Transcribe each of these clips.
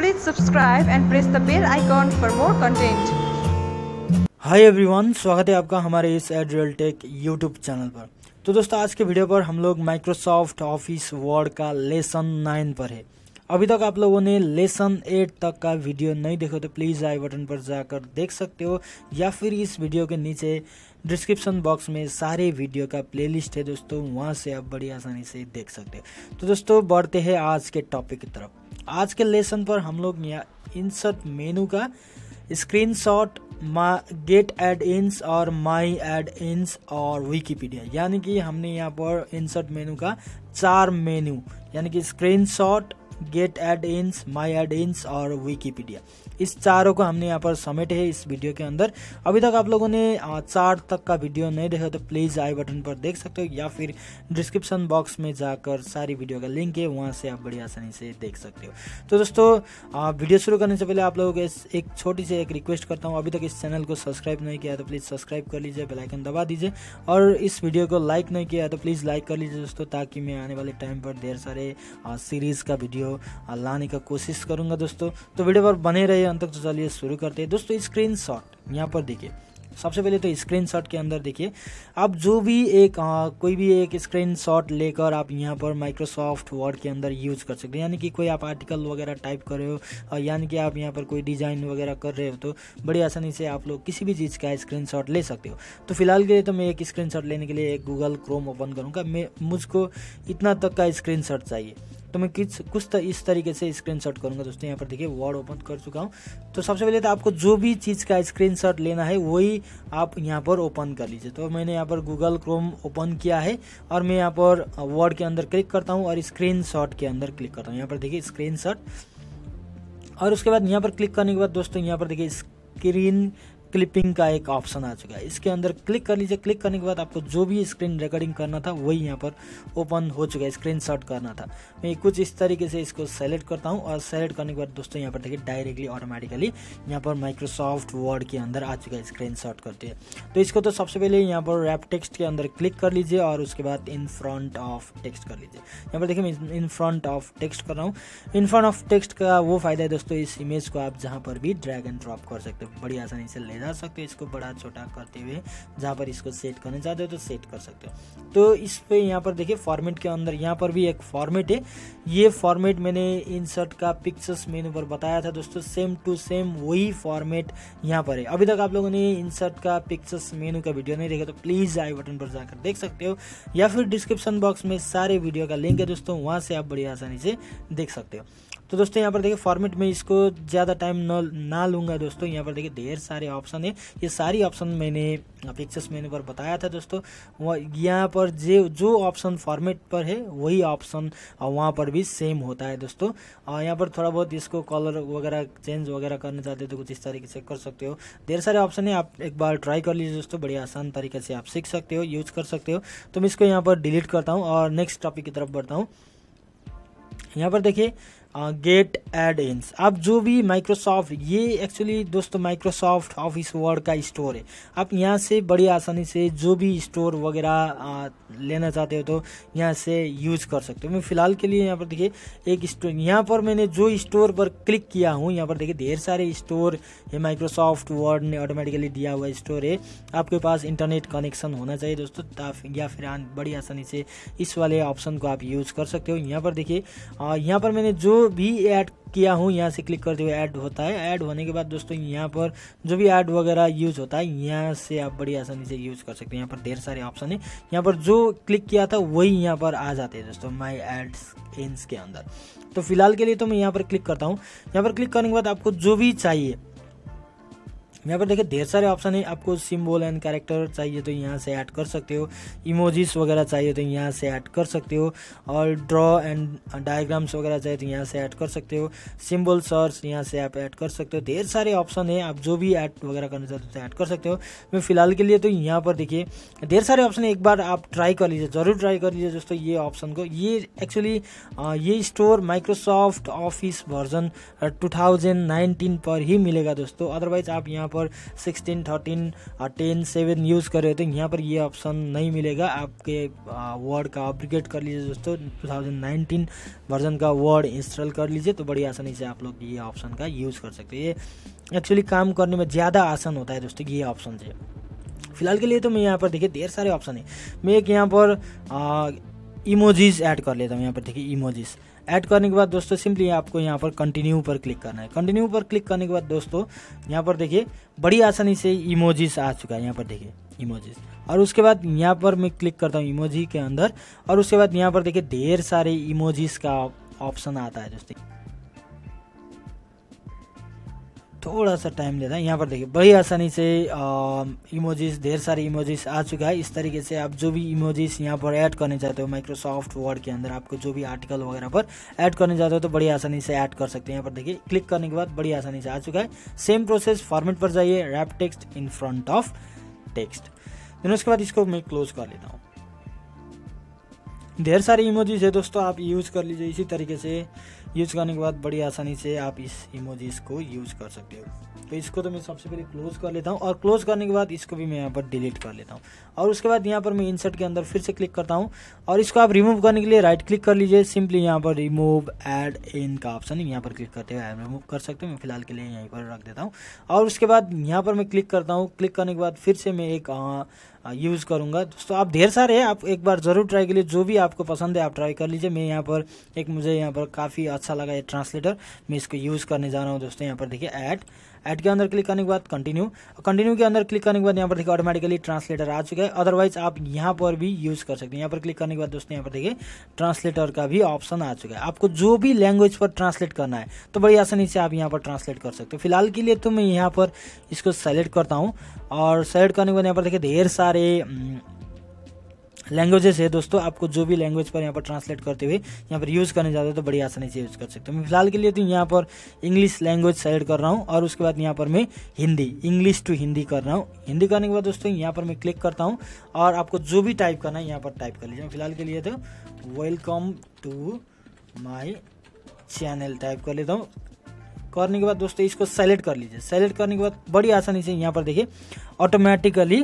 Please subscribe and press the bell icon for more content. Hi everyone स्वागत है आपका हमारे इस ad real tech YouTube channel पर। तो दोस्तों, आज के वीडियो पर हम लोग माइक्रोसॉफ्ट ऑफ़िस वर्ड का लेसन नाइन पर है। अभी तक आप लोगों ने लेसन एट तक का वीडियो नहीं देखा तो प्लीज़ आई बटन पर जाकर देख सकते हो, या फिर इस वीडियो के नीचे डिस्क्रिप्शन बॉक्स में सारे वीडियो का प्लेलिस्ट है, दोस्तों, वहाँ से आप बड़ी आसानी से देख सकते हो। तो दोस्तों, बढ़ते हैं आज के टॉपिक की तरफ़। आज के लेसन पर हम लोग यहाँ इंसर्ट मेनू का स्क्रीनशॉट गेट एड इंस और माई एड इंस और विकीपीडिया यानी कि हमने यहाँ पर इंसर्ट मेनू का चार मेनू यानी कि स्क्रीनशॉट गेट एड इंस माई एड इंस और विकीपीडिया इस चारों को हमने यहाँ पर समेटे है इस वीडियो के अंदर। अभी तक आप लोगों ने चार तक का वीडियो नहीं देखा तो प्लीज़ आई बटन पर देख सकते हो या फिर डिस्क्रिप्शन बॉक्स में जाकर सारी वीडियो का लिंक है, वहाँ से आप बड़ी आसानी से देख सकते हो। तो दोस्तों वीडियो शुरू करने से पहले आप लोगों को एक छोटी सी एक रिक्वेस्ट करता हूँ। अभी तक इस चैनल को सब्सक्राइब नहीं किया तो प्लीज़ सब्सक्राइब कर लीजिए बेलाइकन दबा दीजिए और इस वीडियो को लाइक नहीं किया तो प्लीज़ लाइक कर लीजिए दोस्तों, ताकि मैं आने वाले टाइम पर ढेर सारे सीरीज़ का वीडियो लाने का कोशिश करूँगा दोस्तों। तो वीडियो पर बने रहिए अंत तक तो चलिए शुरू करते हैं। दोस्तों स्क्रीन शॉट यहाँ पर देखिए। सबसे पहले तो स्क्रीन शॉट के अंदर देखिए। आप जो भी एक आ, कोई भी एक स्क्रीन शॉट लेकर आप यहाँ पर माइक्रोसॉफ्ट वर्ड के अंदर यूज़ कर सकते हैं। यानी कि कोई आप आर्टिकल वगैरह टाइप कर रहे हो यानी कि आप यहाँ पर कोई डिज़ाइन वगैरह कर रहे हो तो बड़ी आसानी से आप लोग किसी भी चीज़ का स्क्रीन ले सकते हो। तो फ़िलहाल के लिए तो मैं एक स्क्रीन लेने के लिए एक गूगल क्रोम ओपन करूँगा। मैं मुझको इतना तक का स्क्रीन चाहिए। तो मैं किस, कुछ तो इस तरीके से स्क्रीनशॉट करूँगा दोस्तों, यहाँ पर देखिए वर्ड ओपन कर चुका हूँ। तो सबसे पहले तो आपको जो भी चीज़ का स्क्रीनशॉट लेना है, वही आप यहाँ पर ओपन कर लीजिए। तो मैंने यहाँ पर गूगल क्रोम ओपन किया है और मैं यहाँ पर वर्ड के अंदर क्लिक करता हूँ और स्क्रीन के अंदर क्लिक करता हूँ। यहाँ पर देखिए स्क्रीन और उसके बाद यहाँ पर क्लिक करने के बाद दोस्तों, यहाँ पर देखिए स्क्रीन क्लिपिंग का एक ऑप्शन आ चुका है। इसके अंदर क्लिक कर लीजिए। क्लिक करने के बाद आपको जो भी स्क्रीन रिकॉर्डिंग करना था, वही यहाँ पर ओपन हो चुका है। स्क्रीन करना था। मैं कुछ इस तरीके से इसको सेलेक्ट करता हूँ और सेलेक्ट करने के बाद दोस्तों यहाँ पर देखिए डायरेक्टली ऑटोमेटिकली यहाँ पर माइक्रोसॉफ्ट वर्ड के अंदर आ चुका है स्क्रीन करते हैं तो इसको तो सबसे पहले यहाँ पर रैप टेक्स्ट के अंदर क्लिक कर लीजिए और उसके बाद इन फ्रंट ऑफ़ टेक्स्ट कर लीजिए। यहाँ पर देखिए मैं इन फ्रंट ऑफ़ टेक्स्ट कर रहा हूँ। इन फ्रंट ऑफ़ टेक्स्ट का वो फ़ायदा है दोस्तों इस इमेज को आप जहाँ पर भी ड्रैग एंड ड्रॉप कर सकते हो। बड़ी आसानी से ले जा सकते हो इसको बड़ा छोटा करते हुए, जहाँ पर इसको सेट करना चाहते हो तो सेट कर सकते हो। तो इस पे यहाँ पर देखिए फॉर्मेट के अंदर यहाँ पर भी एक फॉर्मेट है। ये फॉर्मेट मैंने इंसर्ट का पिक्चर्स मेनू पर बताया था दोस्तों सेम टू सेम वही फॉर्मेट यहाँ पर है। अभी तक आप लोगों ने इंसर्ट का पिक्चर्स मेनू का वीडियो नहीं देखा तो प्लीज़ आई बटन पर जाकर देख सकते हो। या फिर डिस्क्रिप्शन बॉक्स में सारे वीडियो का लिंक है दोस्तों, वहाँ से आप बड़ी आसानी से देख सकते हो। तो दोस्तों, यहाँ पर देखिए फॉर्मेट में इसको ज़्यादा टाइम न, ना लूँगा दोस्तों। यहाँ पर देखिए ढेर सारे ऑप्शन है। ये सारी ऑप्शन मैंने पिक्चर्स मेनू पर बताया था दोस्तों। यहाँ पर जो जो ऑप्शन फॉर्मेट पर है, वही ऑप्शन वहाँ पर भी सेम होता है दोस्तों। यहाँ पर थोड़ा बहुत इसको कलर वगैरह चेंज वगैरह करना चाहते हो तो कुछ इस तरीके से कर सकते हो। ढेर सारे ऑप्शन है, आप एक बार ट्राई कर लीजिए दोस्तों। बड़ी आसान तरीके से आप सीख सकते हो यूज़ कर सकते हो। तो मैं इसको यहाँ पर डिलीट करता हूँ और नेक्स्ट टॉपिक की तरफ़ बढ़ता हूँ। यहाँ पर देखिए गेट एड इंस अब जो भी माइक्रोसॉफ्ट ये एक्चुअली दोस्तों माइक्रोसॉफ्ट ऑफ़िस वर्ड का स्टोर है। आप यहाँ से बड़ी आसानी से जो भी स्टोर वगैरह लेना चाहते हो तो यहाँ से यूज़ कर सकते हो। मैं फ़िलहाल के लिए यहाँ पर देखिए, एक स्टोर यहाँ पर मैंने जो स्टोर पर क्लिक किया हूँ, यहाँ पर देखिए ढेर सारे स्टोर है। माइक्रोसॉफ्ट वर्ड ने ऑटोमेटिकली दिया हुआ स्टोर है। आपके पास इंटरनेट कनेक्शन होना चाहिए दोस्तों या फिर बड़ी आसानी से इस वाले ऑप्शन को आप यूज़ कर सकते हो। यहाँ पर देखिए यहाँ पर मैंने जो भी ऐड किया हूँ, यहाँ से क्लिक करते हुए ऐड होता है। ऐड होने के बाद दोस्तों, यहाँ पर जो भी ऐड वगैरह यूज़ होता है, यहाँ से आप बड़ी आसानी से यूज़ कर सकते हैं। यहाँ पर ढेर सारे ऑप्शन है। यहाँ पर जो क्लिक किया था, वही यहाँ पर आ जाते हैं दोस्तों माई एड्स एंस के अंदर। तो फ़िलहाल के लिए तो मैं यहाँ पर क्लिक करता हूँ। यहाँ पर क्लिक करने के बाद आपको जो भी चाहिए यहाँ पर देखिए, ढेर सारे ऑप्शन है। आपको सिम्बल एंड कैरेक्टर चाहिए तो यहाँ से ऐड कर सकते हो। इमोजीज वगैरह चाहिए तो यहाँ से ऐड कर सकते हो। और ड्रॉ एंड डायग्राम्स वगैरह चाहिए तो यहाँ से ऐड कर सकते हो। सिम्बल सर्च यहाँ से आप ऐड कर सकते हो। ढेर सारे ऑप्शन है। आप जो भी ऐड वगैरह करना चाहते हो तो ऐड कर सकते हो। मैं फ़िलहाल के लिए तो यहाँ पर देखिए, ढेर सारे ऑप्शन एक बार आप ट्राई कर लीजिए, ज़रूर ट्राई कर लीजिए दोस्तों ये ऑप्शन को। ये एक्चुअली ये store Microsoft office version two पर ही मिलेगा दोस्तों। अदरवाइज़ आप यहाँ पर sixteen thirteen ten seven use कर रहे तो यहाँ पर ये ऑप्शन नहीं मिलेगा। आपके वर्ड का अपग्रेड कर लीजिए दोस्तों। 2019 वर्जन का वर्ड इंस्टॉल कर लीजिए तो बड़ी आसानी से आप लोग ये ऑप्शन का यूज़ कर सकते हैं। ये एक्चुअली काम करने में ज़्यादा आसान होता है दोस्तों, ये ऑप्शन से। फ़िलहाल के लिए तो मैं यहाँ पर देखिए, ढेर सारे ऑप्शन है। मैं एक यहाँ पर इमोजीज ऐड कर लेता हूँ। यहाँ पर देखिए इमोजीज ऐड करने के बाद दोस्तों सिंपली आपको यहाँ पर कंटिन्यू पर क्लिक करना है। कंटिन्यू पर क्लिक करने के बाद दोस्तों, यहाँ पर देखिए, बड़ी आसानी से इमोजीज आ चुका है। यहाँ पर देखिए इमोजीज और उसके बाद यहाँ पर मैं क्लिक करता हूँ इमोजी के अंदर। और उसके बाद यहाँ पर देखिए, ढेर सारे इमोजीज का ऑप्शन आता है दोस्तों। थोड़ा सा टाइम लेता है। यहाँ पर देखिए, बड़ी आसानी से इमोजीज ढेर सारे इमोजीज आ चुका है। इस तरीके से आप जो भी इमोजीज यहाँ पर ऐड करने चाहते हो माइक्रोसॉफ्ट वर्ड के अंदर आपको जो भी आर्टिकल वगैरह पर ऐड करने चाहते हो तो बड़ी आसानी से ऐड कर सकते हैं। यहाँ पर देखिए क्लिक करने के बाद बड़ी आसानी से आ चुका है। सेम प्रोसेस फॉर्मेट पर जाइए wrap text in front of text then उसके बाद इसको मैं क्लोज कर लेता हूँ। ढेर सारे इमोजीज है दोस्तों, आप यूज़ कर लीजिए इसी तरीके से। यूज़ करने के बाद बड़ी आसानी से आप इस इमोजीज को यूज़ कर सकते हो। तो इसको तो मैं सबसे पहले क्लोज कर लेता हूँ और क्लोज करने के बाद इसको भी मैं यहाँ पर डिलीट कर लेता हूँ। और उसके बाद यहाँ पर मैं इंसर्ट के अंदर फिर से क्लिक करता हूँ और इसको आप रिमूव करने के लिए राइट क्लिक कर लीजिए। सिंपली यहाँ पर रिमूव एड इन का ऑप्शन यहाँ पर क्लिक करते हुए रिमूव कर सकते हो। मैं फ़िलहाल के लिए यहीं पर रख देता हूँ। और उसके बाद यहाँ पर मैं क्लिक करता हूँ। क्लिक करने के बाद फिर से मैं एक यूज़ करूँगा। दोस्तों, आप ढेर सारे हैं। आप एक बार ज़रूर ट्राई करिए जो भी आपको पसंद है, आप ट्राई कर लीजिए। मैं यहाँ पर एक मुझे यहाँ पर काफ़ी अच्छा लगा ये ट्रांसलेटर मैं इसको यूज़ करने जा रहा हूँ। दोस्तों, यहाँ पर देखिए ऐड ऐड के अंदर क्लिक करने के बाद कंटिन्यू कंटिन्यू के अंदर क्लिक करने के बाद यहाँ पर देखिए ऑटोमेटिकली ट्रांसलेटर आ चुका है। अदरवाइज़ आप यहाँ पर भी यूज़ कर सकते हैं। यहाँ पर क्लिक करने के बाद दोस्तों यहाँ पर देखिए ट्रांसलेटर का भी ऑप्शन आ चुका है। आपको जो भी लैंग्वेज पर ट्रांसलेट करना है तो बड़ी आसानी से आप यहाँ पर ट्रांसलेट कर सकते हो। फ़िलहाल के लिए तो मैं यहाँ पर इसको सेलेक्ट करता हूँ। और सेलेक्ट करने के बाद यहाँ पर देखिए ढेर सारे लैंग्वेजेस है दोस्तों, आपको जो भी लैंग्वेज पर यहाँ पर ट्रांसलेट करते हुए यहाँ पर यूज़ करने जाते हो तो बड़ी आसानी से यूज़ कर सकते हो। मैं फ़िलहाल के लिए तो यहाँ पर इंग्लिश लैंग्वेज सेलेक्ट कर रहा हूँ, और उसके बाद यहाँ पर मैं हिंदी इंग्लिश टू हिंदी कर रहा हूँ। हिंदी करने के बाद दोस्तों, यहाँ पर मैं क्लिक करता हूँ, और आपको जो भी टाइप करना है, यहाँ पर टाइप कर लीजिए। फ़िलहाल के लिए तो welcome to my channel type कर लेता हूँ। करने के बाद दोस्तों, इसको सेलेक्ट कर लीजिए। सेलेक्ट करने के बाद बड़ी आसानी से यहाँ पर देखिए ऑटोमेटिकली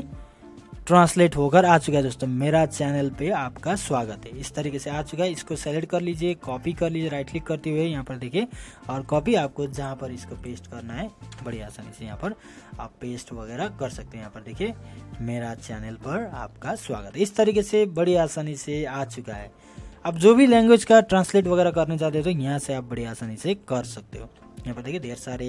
ट्रांसलेट होकर आ चुका है दोस्तों, मेरा चैनल पे आपका स्वागत है। इस तरीके से आ चुका है, इसको सेलेक्ट कर लीजिए कॉपी कर लीजिए राइट क्लिक करते हुए यहाँ पर देखिए, और कॉपी आपको जहाँ पर इसको पेस्ट करना है, बड़ी आसानी से यहाँ पर आप पेस्ट वगैरह कर सकते हैं। यहाँ पर देखिए, मेरा चैनल पर आपका स्वागत है। इस तरीके से बड़ी आसानी से आ चुका है। अब जो भी लैंग्वेज का ट्रांसलेट वगैरह करना चाहते हो तो यहाँ से आप बड़ी आसानी से कर सकते हो। यहाँ पर देखिए ढेर सारे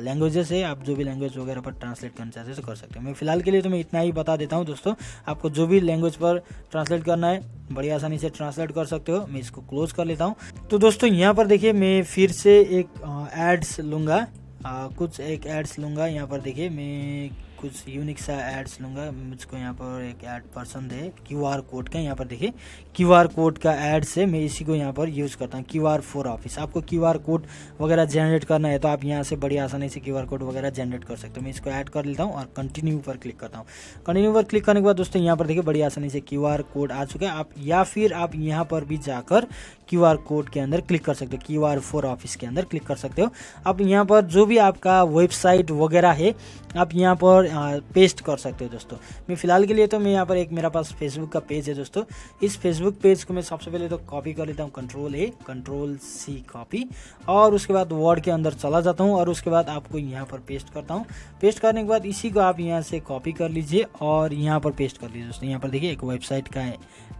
लैंग्वेजेस है, आप जो भी लैंग्वेज वगैरह पर ट्रांसलेट करना चाहते हैं कर सकते हैं। मैं फ़िलहाल के लिए तो मैं इतना ही बता देता हूँ दोस्तों, आपको जो भी लैंग्वेज पर ट्रांसलेट करना है, बड़ी आसानी से ट्रांसलेट कर सकते हो, मैं इसको क्लोज कर लेता हूँ। तो दोस्तों, यहाँ पर देखिए, मैं फिर से एक एड्स लूँगा कुछ एक एड्स लूँगा, यहाँ पर देखिए, मैं कुछ यूनिक सा एड्स लूँगा। मुझको यहाँ पर एक ऐड पसंद है। क्यू आर कोड का यहाँ पर देखिए। क्यू आर कोड का एड्स है। मैं इसी को यहाँ पर यूज़ करता हूँ। क्यू आर फोर ऑफ़िस आपको क्यू आर कोड वगैरह जनरेट करना है तो आप यहाँ से बड़ी आसानी से क्यू आर कोड वगैरह जनरेट कर सकते हो। मैं इसको ऐड कर लेता हूँ और कंटिन्यू पर क्लिक करता हूँ। कंटिन्यू पर क्लिक करने के बाद दोस्तों यहाँ पर देखिए बड़ी आसानी से क्यू आर कोड आ चुका है। आप या फिर आप यहाँ पर भी जाकर क्यू आर कोड के अंदर क्लिक कर सकते हो। क्यू आर फोर ऑफ़िस के अंदर क्लिक कर सकते हो। आप यहाँ पर जो भी आपका वेबसाइट वगैरह है, आप यहाँ पर पेस्ट कर सकते हो दोस्तों। मैं फ़िलहाल के लिए तो मैं यहाँ पर एक मेरा पास फेसबुक का पेज है दोस्तों। इस फेसबुक पेज को मैं सबसे पहले तो कॉपी कर लेता हूँ control A control C copy और उसके बाद वर्ड के अंदर चला जाता हूँ, और उसके बाद आपको यहाँ पर पेस्ट करता हूँ। पेस्ट करने के बाद इसी को आप यहाँ से कॉपी कर लीजिए, और यहाँ पर पेस्ट कर लीजिए दोस्तों। यहाँ पर देखिए, एक वेबसाइट का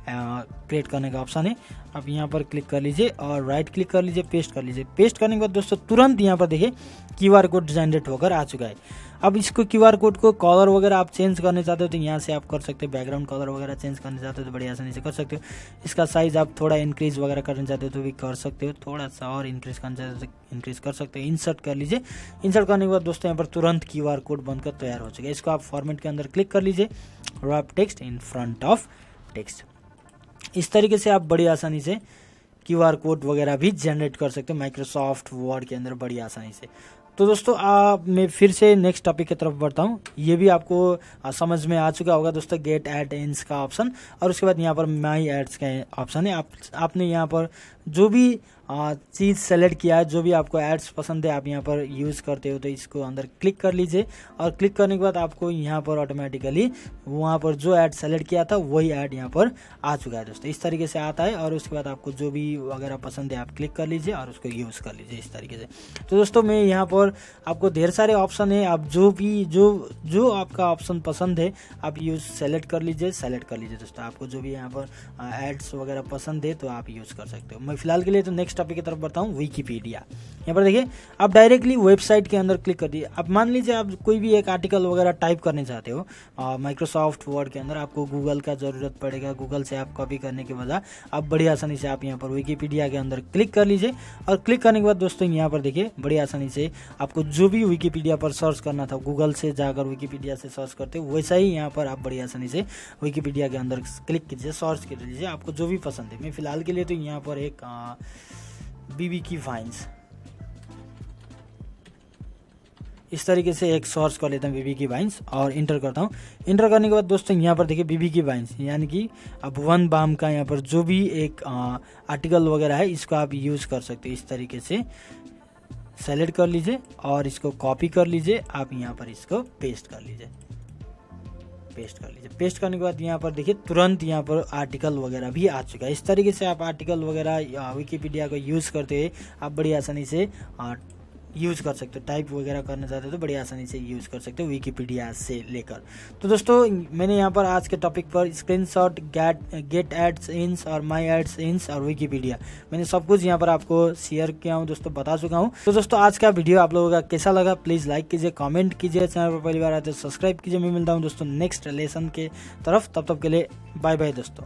क्रिएट करने का ऑप्शन है। आप यहाँ पर क्लिक कर लीजिए, और राइट क्लिक कर लीजिए पेस्ट कर लीजिए। पेस्ट करने के बाद दोस्तों, तुरंत यहाँ पर देखिए क्यू आर कोड जनरेट होकर आ चुका है। अब इसको क्यू आर कोड को कलर वगैरह आप चेंज करने चाहते हो तो यहाँ से आप कर सकते हो। बैकग्राउंड कलर वगैरह चेंज करना चाहते हो तो बड़ी आसानी से कर सकते हो। इसका साइज़ आप थोड़ा इंक्रीज वगैरह करना चाहते हो तो भी कर सकते हो। थोड़ा सा और इंक्रीज करना चाहते हो तो इंक्रीज कर सकते हो। इंसर्ट कर लीजिए। इंसर्ट करने के बाद दोस्तों यहाँ पर तुरंत क्यू आर कोड बनकर तैयार हो चुका है। इसको आप फॉर्मेट के अंदर क्लिक कर लीजिए और आप text in front of text इस तरीके से आप बड़ी आसानी से क्यू आर कोड वगैरह भी जनरेट कर सकते हो। माइक्रोसॉफ्ट वर्ड के अंदर बड़ी आसानी से। तो दोस्तों आ, मैं फिर से नेक्स्ट टॉपिक की तरफ़ बढ़ता हूँ। ये भी आपको आ, समझ में आ चुका होगा दोस्तों गेट एड एंड्स का ऑप्शन और उसके बाद यहाँ पर माई एड्स का ऑप्शन है। आप आपने यहाँ पर जो भी चीज़ सेलेक्ट किया है, जो भी आपको एड्स पसंद है, आप यहाँ पर यूज़ करते हो तो इसको अंदर क्लिक कर लीजिए। और क्लिक करने के बाद आपको यहाँ पर ऑटोमेटिकली वहाँ पर जो ऐड सेलेक्ट किया था, वही ऐड यहाँ पर आ चुका है दोस्तों। इस तरीके से आता है, और उसके बाद आपको जो भी वगैरह पसंद है, आप क्लिक कर लीजिए और उसको यूज़ कर लीजिए इस तरीके से। तो दोस्तों, मैं यहाँ पर आपको ढेर सारे ऑप्शन है। आप जो भी, जो जो आपका ऑप्शन पसंद है, आप यूज़ सेलेक्ट कर लीजिए सेलेक्ट कर लीजिए दोस्तों। आपको जो भी यहाँ पर एड्स वगैरह पसंद है तो आप यूज़ कर सकते हो। मैं फ़िलहाल के लिए तो नेक्स्ट टॉपिक की तरफ़ बढ़ता हूँ विकीपीडिया यहाँ पर देखिए, आप डायरेक्टली वेबसाइट के अंदर क्लिक कर दिए आप मान लीजिए आप कोई भी एक आर्टिकल वगैरह टाइप करने चाहते हो माइक्रोसॉफ्ट वर्ड के अंदर आपको गूगल का ज़रूरत पड़ेगा गूगल से आप कॉपी करने के बजाय आप बड़ी आसानी से आप यहाँ पर विकीपीडिया के अंदर क्लिक कर लीजिए। और क्लिक करने के बाद दोस्तों, यहाँ पर देखिए, बड़ी आसानी से आपको जो भी विकीपीडिया पर सर्च करना था गूगल से जाकर विकीपीडिया से सर्च करते हो, वैसा ही यहाँ पर आप बड़ी आसानी से विकीपीडिया के अंदर क्लिक कीजिए सर्च कर लीजिए, आपको जो भी पसंद है। मैं फ़िलहाल के लिए तो यहाँ पर एक बीबी की फाइन्स इस तरीके से एक सर्च कर लेता हूँ बीबी की वाइन्स और इंटर करता हूँ। इंटर करने के बाद दोस्तों, यहाँ पर देखिए बीबी की बाइंस यानी कि भुवन बाम का यहाँ पर जो भी एक आर्टिकल वगैरह है, इसको आप यूज़ कर सकते हो। इस तरीके से सेलेक्ट कर लीजिए और इसको कॉपी कर लीजिए। आप यहाँ पर इसको पेस्ट कर लीजिए। पेस्ट कर लीजिए। पेस्ट करने के बाद यहाँ पर देखिए, तुरंत यहाँ पर आर्टिकल वगैरह भी आ चुका है। इस तरीके से आप आर्टिकल वगैरह विकीपीडिया को यूज़ करते हुए आप बड़ी आसानी से यूज़ कर सकते हो। टाइप वगैरह करना चाहते हो तो बड़ी आसानी से यूज़ कर सकते हो विकीपीडिया से लेकर। तो दोस्तों, मैंने यहाँ पर आज के टॉपिक पर screenshot get get add ins और माई एड्स इंस और विकीपीडिया मैंने सब कुछ यहाँ पर आपको शेयर किया हूँ, दोस्तों, बता चुका हूँ। तो दोस्तों, आज का वीडियो आप लोगों का कैसा लगा? प्लीज़ लाइक कीजिए कॉमेंट कीजिए, चैनल पर पहली बार आते तो सब्सक्राइब कीजिए। मैं मिलता हूँ दोस्तों नेक्स्ट लेसन के तरफ़। तब तक के लिए बाय बाय दोस्तों।